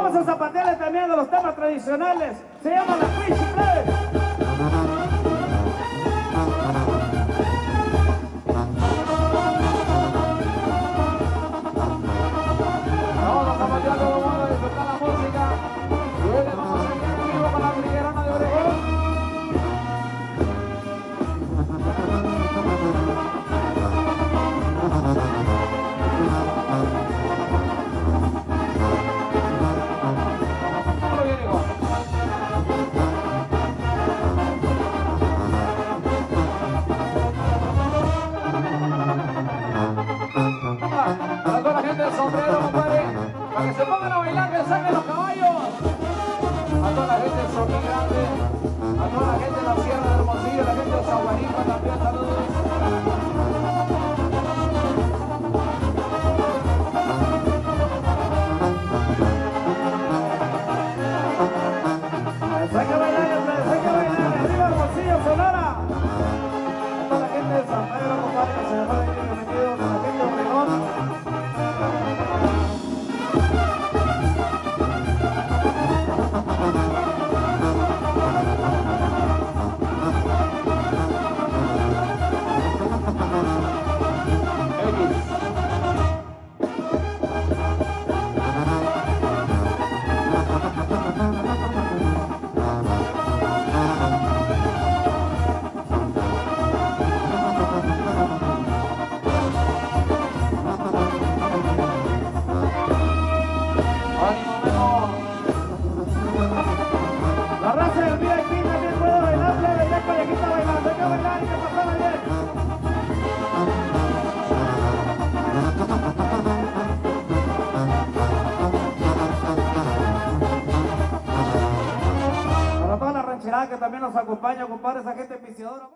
Vamos a zapatearle también de los temas tradicionales. Se llama la Cuichi para que se pongan a bailar, que saquen los caballos. A toda la gente del Sorni Grande, a toda la gente de la Sierra de Hermosillo, la gente de Zaguaripa también, saludos. La raza del VIP también puede bailar, plebe, ya coleguita bailando. Hay que bailar, hay que pasarla bien. Para toda la rancherada que también nos acompaña, compadre, esa gente piciadora.